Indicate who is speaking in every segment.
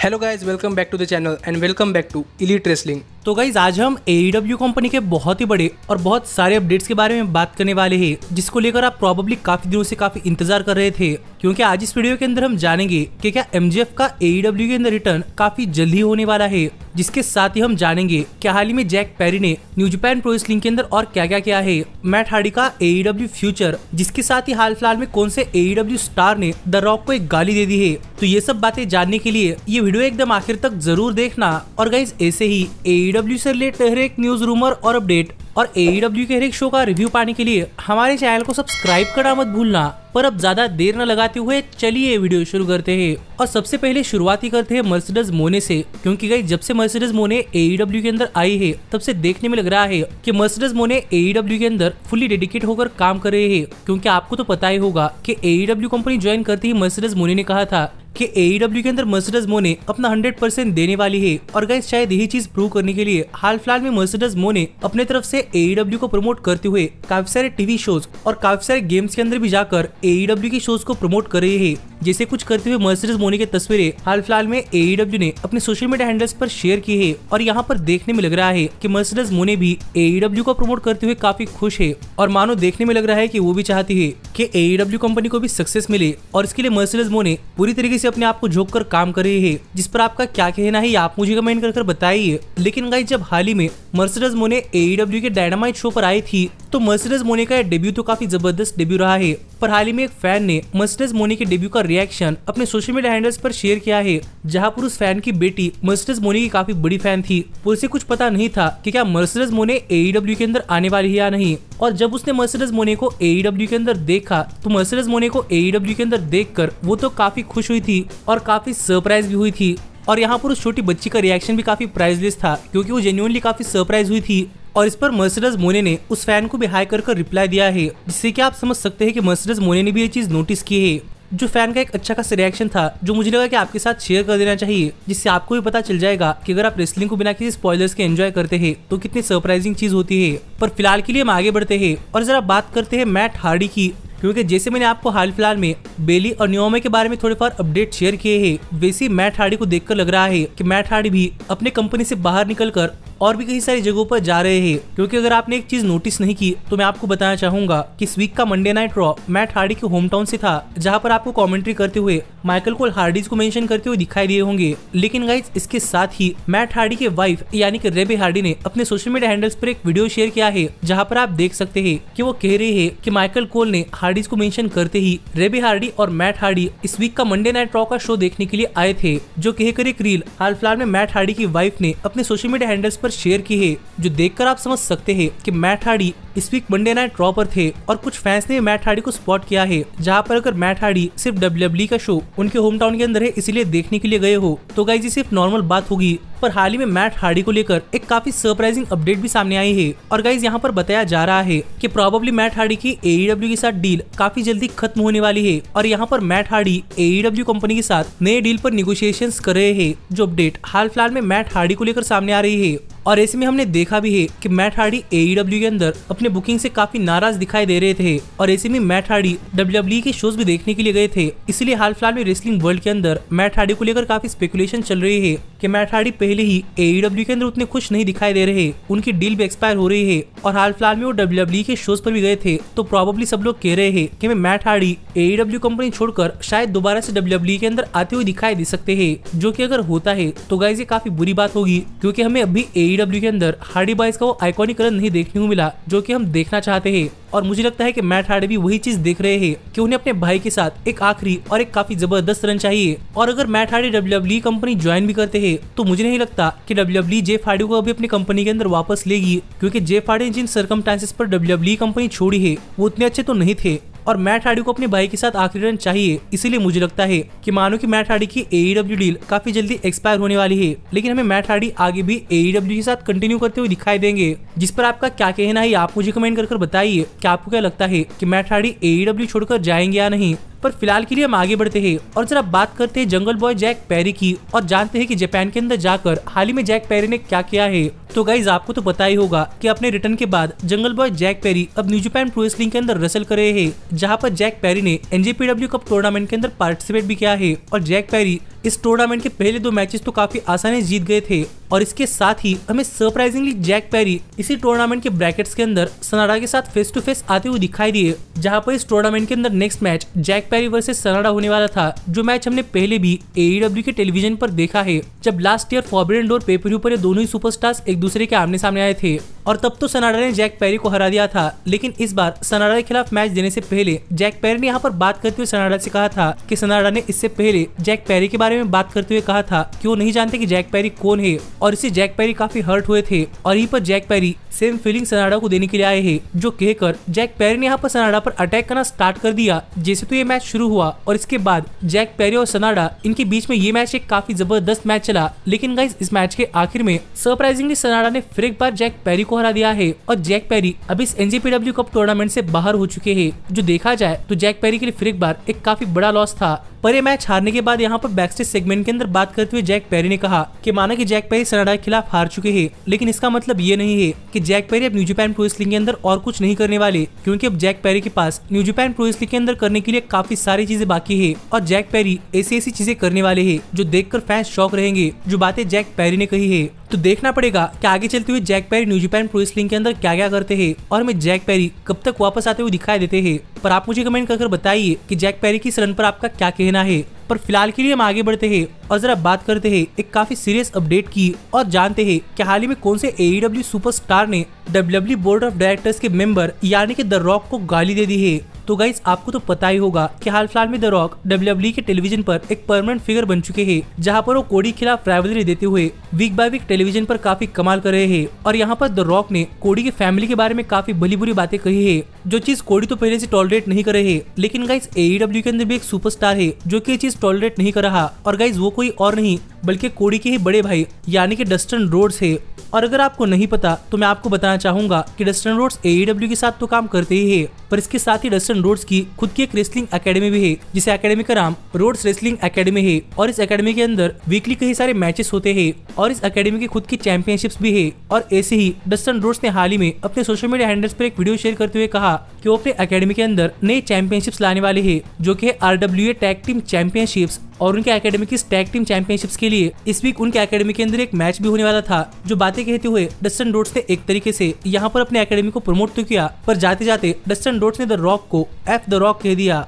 Speaker 1: Hello guys, welcome back to the channel and welcome back to Elite Wrestling.
Speaker 2: तो guys आज हम AEW company के बहुत ही बड़े और बहुत सारे अपडेट्स के बारे में बात करने वाले हैं, जिसको लेकर आप प्रॉब्ली काफ़ी दिनों से काफ़ी इंतज़ार कर रहे थे, क्योंकि आज इस वीडियो के अंदर हम जानेंगे कि क्या MJF का AEW के अंदर रिटर्न काफ़ी जल्दी होने वाला है, जिसके साथ ही हम जानेंगे कि हाल ही में जैक पेरी ने न्यू जापान प्रो रेसलिंग के अंदर और क्या क्या किया है मैट हार्डी का AEW फ्यूचर जिसके साथ ही हाल फ़िलहाल में कौन से AEW स्टार ने द रॉक को एक गाली दे दी है। तो ये सब बातें जानने के लिए ये वीडियो एकदम आखिर तक ज़रूर देखना, और गाइज़ ऐसे ही AEW से रिलेटेड हर एक न्यूज़ रूमर और अपडेट और AEW के हर एक शो का रिव्यू पाने के लिए हमारे चैनल को सब्सक्राइब करना मत भूलना। पर अब ज़्यादा देर न लगाते हुए चलिए वीडियो शुरू करते हैं। और सबसे पहले शुरुआत ही करते हैं मर्सिडीज मोने से, क्योंकि गई जब से मर्सिडीज मोने AEW के अंदर आई है, तब से देखने में लग रहा है कि मर्सिडीज मोने AEW के अंदर फुली डेडिकेट होकर काम कर रहे हैं। क्योंकि आपको तो पता ही होगा कि AEW कंपनी ज्वाइन करते ही मर्सिडीज मोने ने कहा था कि AEW के अंदर मर्सिडीज मोने अपना 100% देने वाली है। और गाइस शायद यही चीज़ प्रूव करने के लिए हाल फ़िलहाल में मर्सिडीज मोने अपने तरफ़ से AEW को प्रमोट करते हुए काफ़ी सारे टीवी शोज़ और काफ़ी सारे गेम्स के अंदर भी जाकर AEW के शोज़ को प्रमोट कर रहे हैं। जैसे कुछ करते हुए मर्सिडीज मोने की तस्वीरें हाल फ़िलहाल में AEW ने अपने सोशल मीडिया हैंडल्स पर शेयर की है और यहाँ पर देखने में लग रहा है कि मर्सिडीज मोने भी AEW को प्रमोट करते हुए काफ़ी खुश है और मानो देखने में लग रहा है कि वो भी चाहती है कि AEW कंपनी को भी सक्सेस मिले और इसके लिए मर्सिडीज मोने पूरी तरीके से अपने आप को झोंक कर काम कर रही है। जिस पर आपका क्या कहना है आप मुझे कमेंट कर, बताइए। लेकिन गाइस जब हाल ही में मर्सिडीज मोने AEW के डायनामाइट शो पर आई थी तो मर्सिडीज मोने का डेब्यू तो काफ़ी ज़बरदस्त डेब्यू रहा है। पर हाल ही में एक फ़ैन ने मर्सिडीज मोने के डेब्यू का रिएक्शन अपने सोशल मीडिया हैंडल्स पर शेयर किया है, जहाँ पर उस फ़ैन की बेटी मर्सिडीज मोने की काफ़ी बड़ी फ़ैन थी। उसे कुछ पता नहीं था कि क्या मर्सिडीज मोने AEW के अंदर आने वाली है या नहीं। और जब उसने मर्सिडीज मोने को AEW के अंदर देखा तो मर्सिडीज मोने को AEW के अंदर देखकर वो तो काफ़ी खुश हुई थी और काफ़ी सरप्राइज़ भी हुई थी। और यहाँ पर उस छोटी बच्ची का रिएक्शन भी काफ़ी प्राइजलेस था, क्योंकि वो जेन्यूनली काफ़ी सरप्राइज़ हुई थी। और इस पर मर्सिडीज मोने ने उस फ़ैन को भी हाई कर कर रिप्लाई दिया है, जिससे कि आप समझ सकते हैं कि मर्सिडीज मोने ने भी ये चीज़ नोटिस की है। जो फ़ैन का एक अच्छा खास रिएक्शन था, जो मुझे लगा कि आपके साथ शेयर कर देना चाहिए, जिससे आपको भी पता चल जाएगा कि अगर आप रेसलिंग को बिना किसी स्पॉयलर्स के एंजॉय करते हैं तो कितनी सरप्राइजिंग चीज़ होती है। पर फ़िलहाल के लिए हम आगे बढ़ते हैं और जरा बात करते हैं मैट हार्डी की, क्योंकि जैसे मैंने आपको हाल फ़िलहाल में बेली और न्योमे के बारे में थोड़े फार अपडेट शेयर किए हैं, वैसे मैट हार्डी को देखकर लग रहा है कि मैट हार्डी भी अपने कंपनी से बाहर निकलकर और भी कई सारी जगहों पर जा रहे हैं। क्योंकि अगर आपने एक चीज़ नोटिस नहीं की तो मैं आपको बताना चाहूँगा कि इस वीक का Monday night Raw Matt Hardy के होम टाउन से था, जहाँ पर आपको कमेंट्री करते हुए माइकल कोल हार्डीज को मेंशन करते हुए दिखाई दिए होंगे। लेकिन गाइज़ इसके साथ ही मैट हार्डी के वाइफ यानी कि रेबे हार्डी ने अपने सोशल मीडिया हैंडल्स पर एक वीडियो शेयर किया है, जहाँ पर आप देख सकते हैं कि वो कह रहे हैं कि माइकल कोल ने हार्डीज को मेंशन करते ही रेबे हार्डी और मैट हार्डी इस वीक का मंडे नाइट रॉ का शो देखने के लिए आए थे, जो कहकर एक रील हाल फ़िलहाल में मैट हार्डी की वाइफ ने अपने सोशल मीडिया हैंडल्स पर शेयर की है जो देखकर आप समझ सकते हैं कि हार्डी इस वीक मंडे नाइट रॉ पर थे और कुछ फैंस ने मैट हार्डी को स्पॉट किया है। जहाँ पर अगर मैट हार्डी सिर्फ़ डब्ल्यू का शो उनके होम टाउन के अंदर है, इसीलिए देखने के लिए गए हो। तो गाइज़ ये सिर्फ़ नॉर्मल बात होगी, पर हाल ही में मैट हार्डी को लेकर एक काफ़ी सरप्राइजिंग अपडेट भी सामने आई है। और गाइज़ यहाँ पर बताया जा रहा है कि प्रोबेबली मैट हार्डी की AEW के साथ डील काफ़ी जल्दी खत्म होने वाली है और यहाँ पर मैट हार्डी AEW कंपनी के साथ नए डील पर निगोशिएशन कर रहे हैं, जो अपडेट हाल फ़िलहाल में मैट हार्डी को लेकर सामने आ रही है। और ऐसे में हमने देखा भी है कि मैट हार्डी AEW के अंदर अपने बुकिंग से काफ़ी नाराज़ दिखाई दे रहे थे और ऐसे में मैट हार्डी डब्ल्यू के शोज़ भी देखने के लिए गए थे। इसलिए हाल फ़िलहाल में रेसलिंग वर्ल्ड के अंदर मैट हार्डी को लेकर काफ़ी स्पेकुलेशन चल रही है कि मैट हार्डी पहले ही AEW के अंदर उतने खुश नहीं दिखाई दे रहे। उनकी डील भी एक्सपायर हो रही है और हाल फ़िलहाल में वो डब्ल्यू के शोज़ पर भी गए थे। तो प्रोबेबली सब लोग कह रहे हैं कि मैं मैट हार्डी AEW कंपनी छोड़कर शायद दोबारा से डब्ल्यू के अंदर आते हुए दिखाई दे सकते हैं, जो कि अगर होता है तो गाइज़ ये काफ़ी बुरी बात होगी, क्योंकि हमें अभी AEW के अंदर हार्डी बॉयज़ का वो आइकॉनिक रन नहीं देखने को मिला, जो कि हम देखना चाहते हैं और मुझे लगता है कि मैट हार्डी भी वही चीज़ देख रहे हैं कि उन्हें अपने भाई के साथ एक आखिरी और एक काफ़ी ज़बरदस्त रन चाहिए। और अगर Matt Hardy W company join भी करते हैं तो मुझे नहीं लगता कि डब्ल्यू जेफ हार्डी को अभी अपनी कंपनी के अंदर वापस लेगी, क्योंकि जेफ हार्डी जिन सरकम पर डब्ल्यू कंपनी छोड़ी है, वो उतने अच्छे तो नहीं थे। और मैट हार्डी को अपने भाई के साथ आखिरी रन चाहिए। इसीलिए मुझे लगता है कि मानो कि मैट हार्डी की AEW डील काफ़ी जल्दी एक्सपायर होने वाली है। लेकिन हमें मैट हार्डी आगे भी AEW के साथ कंटिन्यू करते हुए दिखाई देंगे। जिस पर आपका क्या कहना है आप मुझे कमेंट कर, बताइए। कि आपको क्या लगता है कि मैट हार्डी AEW छोड़कर जाएँगे या नहीं? पर फ़िलहाल के लिए हम आगे बढ़ते हैं और जरा बात करते हैं जंगल बॉय जैक पैरी की। और जानते हैं कि जापान के अंदर जाकर हाल ही में जैक पैरी ने क्या किया है। तो गाइज़ आपको तो पता ही होगा कि अपने रिटर्न के बाद जंगल बॉय जैक पेरी अब न्यू जापान प्रो रेसलिंग के अंदर रसल कर रहे हैं, जहाँ पर जैक पेरी ने एनजेपीडब्ल्यू कप टूर्नामेंट के अंदर पार्टिसिपेट भी किया है और जैक पेरी इस टूर्नामेंट के पहले दो मैचेस तो काफ़ी आसानी जीत गए थे और इसके साथ ही हमें सरप्राइजिंगली जैक पेरी इसी टूर्नामेंट के ब्रैकेट्स के अंदर सनाडा के साथ फेस टू फेस आते हुए दिखाई दिए, जहाँ पर इस टूर्नामेंट के अंदर next match Jack Perry versus Sanada होने वाला था, जो मैच हमने पहले भी एईडब्ल्यू के टेलीविज़न पर देखा है, जब last year Forbidden Door pay per पर दोनों ही सुपरस्टार्स एक दूसरे के आमने सामने आए थे और तब तो सनाडा ने जैक पेरी को हरा दिया था। लेकिन इस बार सनाडा के खिलाफ मैच देने से पहले जैक पेरी ने यहाँ पर बात करते हुए सनाडा से कहा था कि सनाडा ने इससे पहले जैक पेरी के बारे में बात करते हुए कहा था कि वो नहीं जानते कि जैक पेरी कौन है और इसे जैक पेरी काफ़ी हर्ट हुए थे और यहीं पर Jack Perry same feeling Sanada को देने के लिए आए है, जो कहकर जैक पेरी ने यहाँ पर सनाडा पर अटैक करना स्टार्ट कर दिया। जैसे तो ये मैच शुरू हुआ और इसके बाद जैक पेरी और सनाडा इनके बीच में ये मैच एक काफ़ी ज़बरदस्त मैच चला। लेकिन गाइस, इस मैच के आखिर में सरप्राइजिंगली सनाडा ने फिर एक बार जैक पेरी को हरा दिया है और जैक पेरी अब इस एनजीपीडब्ल्यू कप टूर्नामेंट से बाहर हो चुके हैं। जो देखा जाए तो जैक पेरी के लिए फिर एक बार एक काफ़ी बड़ा लॉस था। पर ये मैच हारने के बाद यहाँ पर बैकस्टेज सेगमेंट के अंदर बात करते हुए जैक पेरी ने कहा कि माना कि जैक पेरी सनाडा के खिलाफ हार चुके हैं, लेकिन इसका मतलब ये नहीं है कि जैक पेरी अब न्यू जापान के अंदर और कुछ नहीं करने वाले, क्योंकि अब जैक पेरी के पास न्यू जापान के अंदर करने के लिए काफ़ी सारी चीज़ें बाकी है और जैक पेरी ऐसी ऐसी चीज़ें करने वाले है जो देखकर फैंस शौक रहेंगे, जो बातें जैक पेरी ने कही है। तो देखना पड़ेगा कि आगे चलते हुए जैक पेरी न्यू जापान के अंदर क्या क्या करते हैं और हमें जैक पेरी कब तक वापस आते हुए दिखाई देते हैं। पर आप मुझे कमेंट कर बताइए कि जैक पेरी की इस रन पर आपका क्या कहना है। पर फ़िलहाल के लिए हम आगे बढ़ते हैं और जरा बात करते हैं एक काफ़ी सीरियस अपडेट की और जानते हैं कि हाल ही में कौन से एईडब्ल्यू सुपरस्टार ने डब्ल्यू बोर्ड ऑफ़ डायरेक्टर्स के मेंबर यानी कि द रॉक को गाली दे दी है। तो गाइस आपको तो पता ही होगा कि हाल फ़िलहाल में द रॉक डब्ल्यूडब्ल्यू के टेलीविज़न पर एक परमानेंट फिगर बन चुके हैं, जहाँ पर वो कोडी खिलाफ राइवलरी देते हुए वीक बाय वीक टेलीविज़न पर काफ़ी कमाल कर रहे हैं। और यहाँ पर द रॉक ने कोडी की फैमिली के बारे में काफ़ी भली बुरी बातें कही है, जो चीज़ कोडी तो पहले से टॉलरेट नहीं कर रहे लेकिन गाइस एईडब्ल्यू के अंदर भी एक सुपरस्टार है, जो की चीज़ टॉलरेट नहीं कर रहा। और गाइज़ वो कोई और नहीं, बल्कि कोडी के ही बड़े भाई, यानी कि डस्टन रोड्स है। और अगर आपको नहीं पता तो मैं आपको बताना चाहूँगा कि डस्टन रोड्स एईडब्ल्यू के साथ तो काम करते ही है, पर इसके साथ ही डस्टन रोड्स की खुद की एक रेसलिंग एकेडमी भी है, जिसे एकेडमी का नाम रोड्स रेसलिंग एकेडमी है, और इस एकेडमी के अंदर वीकली कई सारे मैचेस होते हैं, और इस अकेडमी की खुद की चैंपियनशिप्स भी है, और ऐसे ही डस्टन रोड्स ने हाल ही में अपने सोशल मीडिया हैंडल्स पर एक वीडियो शेयर करते हुए कहा कि वो अपने अकेडमी के अंदर नई चैंपियनशिप्स लाने वाले है, जो की are W tag team championships और उनके एकेडमी की टैग टीम चैंपियनशिप्स के लिए इस वीक उनके एकेडमी के अंदर एक मैच भी होने वाला था जो बातें कहते हुए डस्टन रोड्स ने एक तरीके से यहाँ पर अपने एकेडमी को प्रमोट तो किया पर जाते जाते डस्टन रोड्स ने द रॉक को एफ़ द रॉक कह दिया.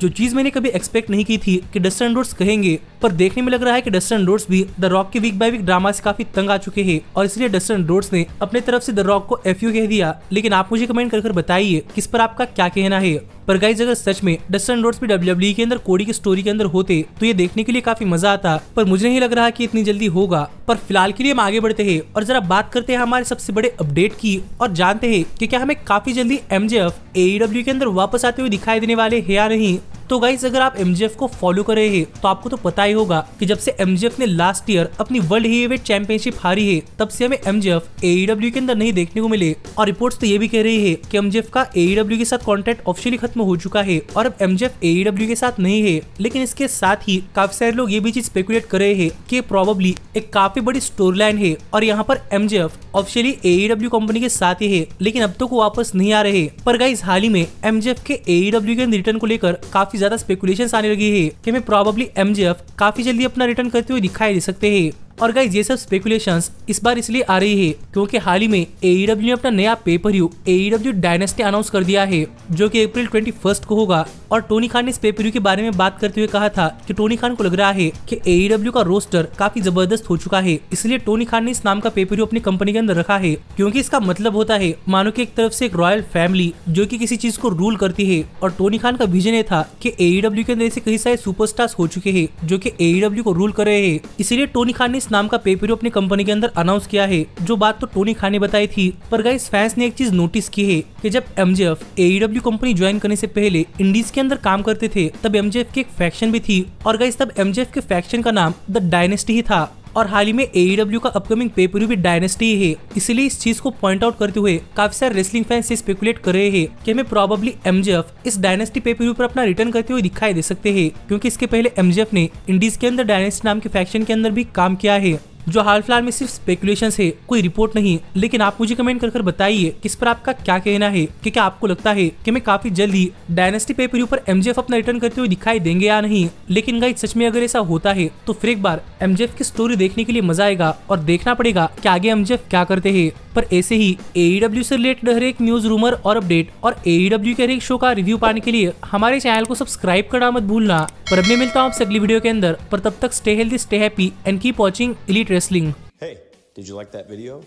Speaker 2: जो चीज़ मैंने कभी एक्सपेक्ट नहीं की थी कि डस्टन रोड्स कहेंगे पर देखने में लग रहा है कि डस्टन रोड्स भी द रॉक के वीक बाय वीक ड्रामा से काफ़ी तंग आ चुके हैं और इसलिए डस्टन रोड्स ने अपने तरफ़ से द रॉक को एफ़ कह दिया। लेकिन आप मुझे कमेंट कर बताइए किस पर आपका क्या कहना है? पर गाइज़ अगर सच में डस्टन रोड्स भी डब्ल्यू के अंदर कोडी की स्टोरी के अंदर होते तो ये देखने के लिए काफ़ी मज़ा आता, पर मुझे नहीं लग रहा कि इतनी जल्दी होगा। पर फ़िलहाल के लिए हम आगे बढ़ते हैं और जरा बात करते हैं हमारे सबसे बड़े अपडेट की और जानते हैं कि क्या हमें काफ़ी जल्दी एमजेएफ जे के अंदर वापस आते हुए दिखाई देने वाले है या नहीं। तो गाइज़ अगर आप एमजीएफ को फॉलो कर रहे हैं तो आपको तो पता ही होगा कि जब से एमजीएफ ने लास्ट ईयर अपनी वर्ल्ड हेवीवेट चैंपियनशिप हारी है, तब से हमें एमजीएफ एईडब्ल्यू के अंदर नहीं देखने को मिले। और रिपोर्ट्स तो ये भी कह रही है कि एमजीएफ का एईडब्ल्यू के साथ कॉन्ट्रैक्ट ऑफिशियली खत्म हो चुका है और अब एमजीएफ एईडब्ल्यू के साथ नहीं है। लेकिन इसके साथ ही काफ़ी सारे लोग ये भी चीज़ स्पेकुलेट कर रहे हैं कि प्रोबेबली एक काफ़ी बड़ी स्टोरी लाइन है और यहाँ पर एमजीएफ ऑफिशियली एईडब्ल्यू कंपनी के साथ ही है, लेकिन अब तो वो वापस नहीं आ रहे। पर गाइज़ हाल ही में एमजीएफ के एईडब्ल्यू के रिटर्न को लेकर काफ़ी ज़्यादा स्पेकुलेशन आने लगी है कि हमें प्रॉबेबली एमजीएफ काफ़ी जल्दी अपना रिटर्न करते हुए दिखाई दे सकते हैं। और गाइज़ ये सब स्पेकुलेशंस इस बार इसलिए आ रही है क्योंकि हाल ही में एईडब्ल्यू ने अपना नया pay per view AEW dynasty announce कर दिया है, जो कि अप्रैल 21 को होगा। और टोनी खान ने इस पेपर यू के बारे में बात करते हुए कहा था कि टोनी खान को लग रहा है कि एईडब्ल्यू का रोस्टर काफ़ी ज़बरदस्त हो चुका है, इसलिए टोनी खान ने इस नाम का पेपर यू अपनी कंपनी के अंदर रखा है, क्योंकि इसका मतलब होता है, मानो की एक तरफ़ से एक रॉयल फैमिली जो की किसी चीज़ को रूल करती है, और टोनी खान का विजन ये था कि एईडब्ल्यू के अंदर ऐसे कई सारे सुपरस्टार्स हो चुके हैं, जो कि एईडब्ल्यू को रूल कर रहे हैं। इसीलिए टोनी खान ने इस नाम का पेपर अपनी कंपनी के अंदर अनाउंस किया है। जो बात तो टोनी खान ने बताई थी, पर गाइस फैंस ने एक चीज़ नोटिस की है कि जब एमजेएफ एईडब्ल्यू कंपनी ज्वाइन करने से पहले इंडीज के अंदर काम करते थे, तब एमजेएफ की एक फैक्शन भी थी। और गाइस तब एमजेएफ के फैक्शन का नाम द डायनेस्टी ही था। और हाल ही में एईडब्ल्यू का अपकमिंग पेपर भी डायनेस्टी है। इसलिए इस चीज़ को पॉइंट आउट करते हुए काफ़ी सारे रेसलिंग फैंस ये स्पेकुलेट कर रहे हैं कि हमें प्रॉबली एमजेएफ इस डायनेस्टी पेपर पर अपना रिटर्न करते हुए दिखाई दे सकते हैं, क्योंकि इसके पहले एमजेएफ ने इंडीज के अंदर डायनेस्टी नाम के फैक्शन के अंदर भी काम किया है। जो हाल फ़िलहाल में सिर्फ़ स्पेकुलेशन है, कोई रिपोर्ट नहीं, लेकिन आप मुझे कमेंट कर कर बताइए किस पर आपका क्या कहना है, कि क्या आपको लगता है कि मैं काफ़ी जल्दी डायनेस्टी पे ऊपर एम अपना रिटर्न करते हुए दिखाई देंगे या नहीं? लेकिन गाइड सच में अगर ऐसा होता है तो फिर एक बार एम की स्टोरी देखने के लिए मज़ा आएगा और देखना पड़ेगा की आगे एमजेफ क्या करते हैं। पर ऐसे ही एईडब्ल्यू से रिलेटेड हर एक न्यूज़ रूमर और अपडेट और एईडब्ल्यू के हर एक शो का रिव्यू पाने के लिए हमारे चैनल को सब्सक्राइब करना मत भूलना पर अब मैं मिलता हूँ आपसे अगली वीडियो के अंदर पर तब तक stay healthy stay happy and keep watching Elite Wrestling
Speaker 3: Hey, did you like that video?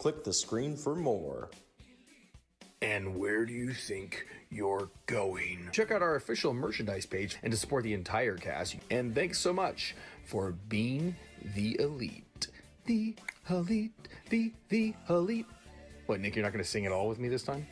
Speaker 3: Click the screen for more.
Speaker 4: And where do you think you're going? Check out our official merchandise page and to support the entire cast. And thanks so much for being the elite. The elite, the the elite. What, Nick, you're not going to sing it all with me this time?